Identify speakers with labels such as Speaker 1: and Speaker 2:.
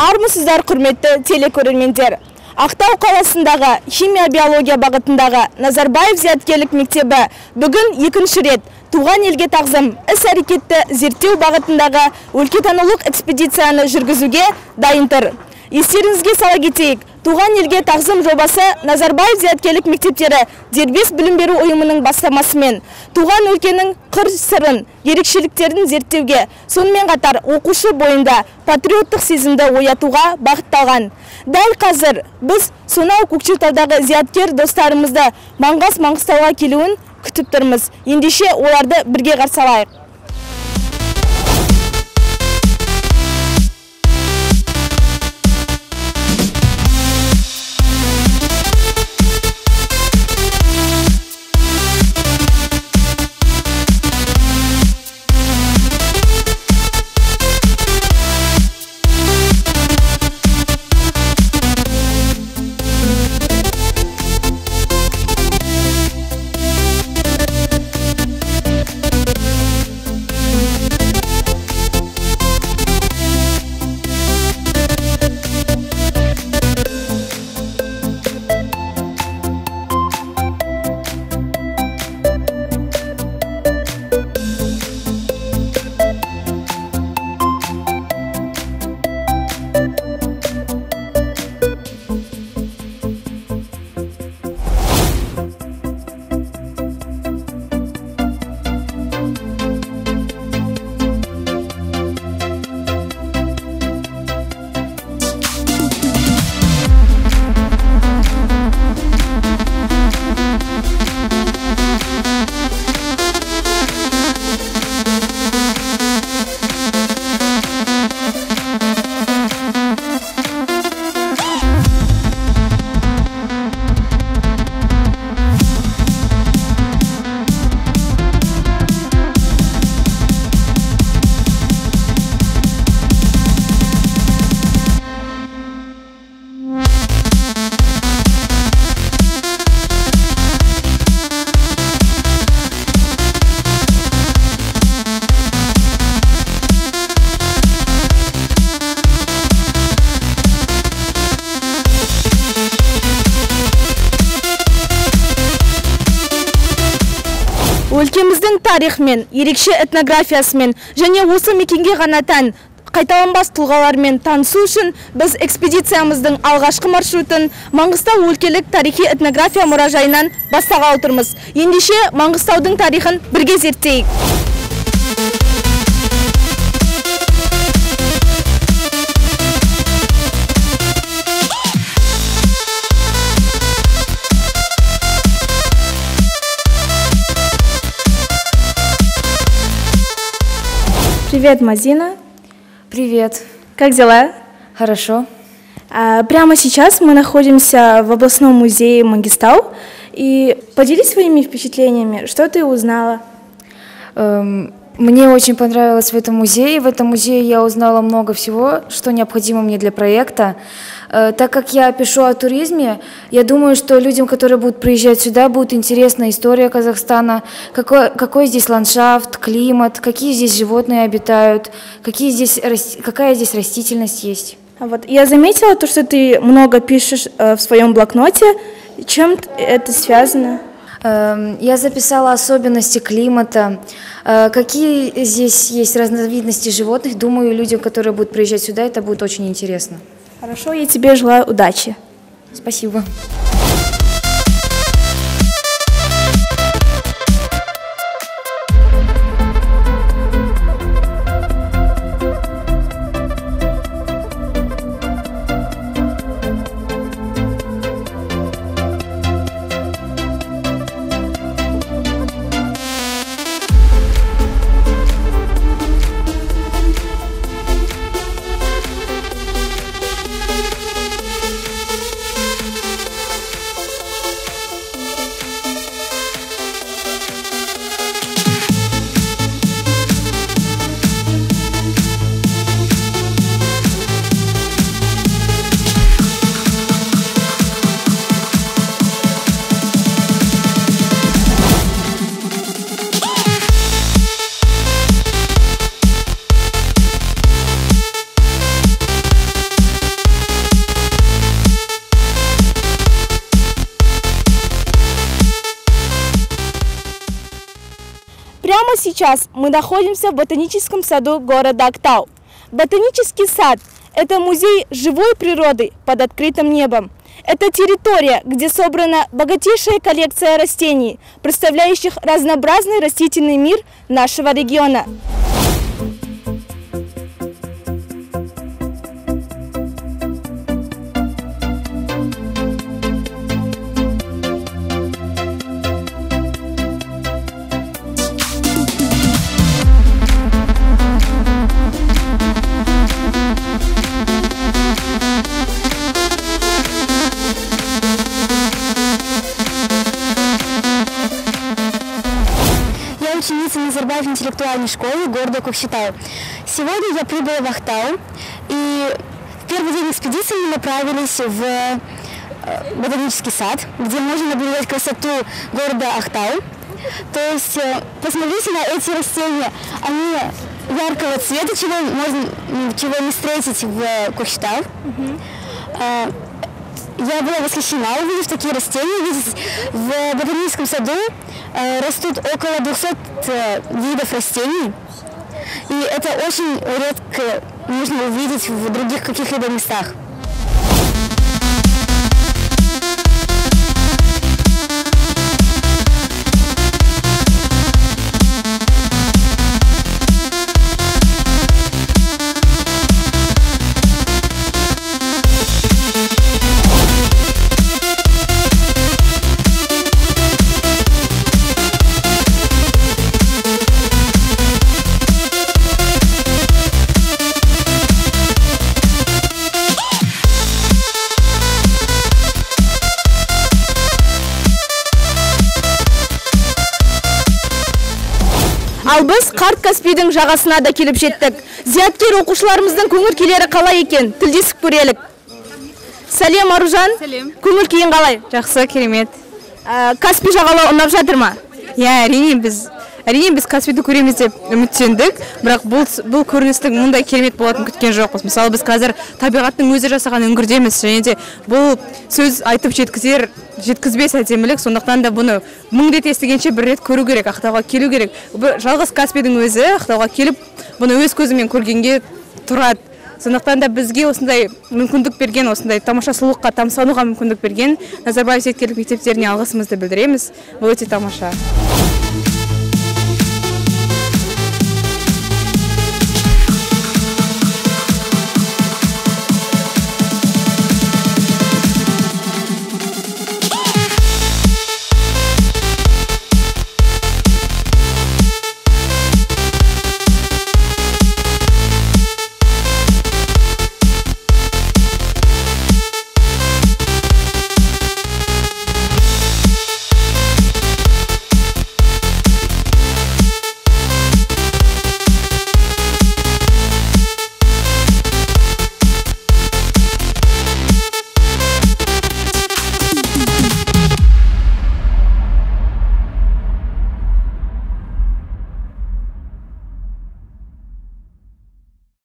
Speaker 1: армысыздар құрметті телекөрермендер. Ақтау қаласындағы химия биология бағытындағы назарбаев зияткерлік мектебі бүгін екінші рет туған елге тағзым іс әрекетті зерттеу бағытындағы өлкетанулық экспедицияны жүргізуге дайын тұр. Естеріңізге сала кетейік туған елге тағзым жобасы назарбаев зияткерлік мектептері дербес білім беру ұйымының бастамасымен туған өлкенің қыр сырын ерекшеліктерін зерттеуге сонымен қатар оқушы бойында патриоттық сезімді оятуға бағытталған. Дәл қазір біз сонау көкшетаудағы зияткер достарымызды маңғас маңғыстауға келуін күтіп тұрмыз. Ендеше оларды бірге қарсы алайық. Тарихымен ерекше этнографиясымен және осы мекенге ғана тән қайталанбас тұлғалармен танысу үшін біз экспедициямыздың алғашқы маршрутын маңғыстау өлкелік тарихи этнография мұражайынан бастағалы тұрмыз ендеше маңғыстаудың тарихын бірге зерттейік. Привет, Мазина.
Speaker 2: Привет.
Speaker 1: Как дела?
Speaker 2: Хорошо.
Speaker 1: А, Прямо сейчас мы находимся в областном музее Мангистау. И поделись своими впечатлениями. Что ты узнала?
Speaker 2: Эм, Мне очень понравилось в этом музее. В этом музее я узнала много всего, что необходимо мне для проекта. Э, Так как я пишу о туризме, я думаю, что людям, которые будут приезжать сюда, будет интересна история Казахстана, какой, какой здесь ландшафт, климат, какие здесь животные обитают, какие здесь, какая здесь растительность есть.
Speaker 1: А Вот я заметила то, что ты много пишешь э, в своем блокноте. Чем это связано?
Speaker 2: Эм, Я записала особенности климата, э, какие здесь есть разновидности животных. Думаю, людям, которые будут приезжать сюда, это будет очень интересно.
Speaker 1: Хорошо, я тебе желаю удачи.
Speaker 2: Спасибо.
Speaker 1: Прямо сейчас мы находимся в ботаническом саду города Актау. Ботанический сад – это музей живой природы под открытым небом. Это территория, где собрана богатейшая коллекция растений, представляющих разнообразный растительный мир нашего региона.
Speaker 3: Интеллектуальной школы города Кокшетау. Сегодня я прибыла в Ахтау, и в первый день экспедиции мы направились в э, ботанический сад, где можно наблюдать красоту города Ахтау. То есть э, посмотрите на эти растения, они яркого цвета, чего, можно, чего не встретить в э, Кокшетау. Э, я была восхищена, увидев такие растения. Видите, в ботаническом саду э, растут около 200 э, видов растений. И это очень редко можно увидеть в других каких-либо местах.
Speaker 1: Ал біз қарт Каспийдің жағасына да келіп жеттік. Зияткер оқушыларымыздың көңіл күйлері қалай екен? Тілдесіп көрелік. Сәлем Аружан.
Speaker 4: Сәлем.
Speaker 1: Көңіл күйің қалай?
Speaker 4: жақсы керемет
Speaker 1: Ә, Каспий жағалауы ұнап жатыр ма?
Speaker 4: иә әрине біз әрине біз каспийді көреміз деп үміттендік. Бірақ бұл бұл көріністің мұндай керемет болатынын күткен жоқпыз. Мысалы біз қазір табиғаттың өзі жасаған үңгірдеміз. Және де бұл сөз айтып жеткізер жеткізбес әдемілік. Сондықтан да бұны мың рет естігенше бір рет көру керек ақтауға келу керек. Жалғыз каспийдің өзі ақтауға келіп бұны өз көзімен көргенге тұрады. Сондықтан да бізге осындай мүмкіндік берген осындай тамаша сұлулыққа тамсануға мүмкіндік берген назарбаев зияткерлік мектептеріне алғысымызды білдіреміз. Бұл өте тамаша.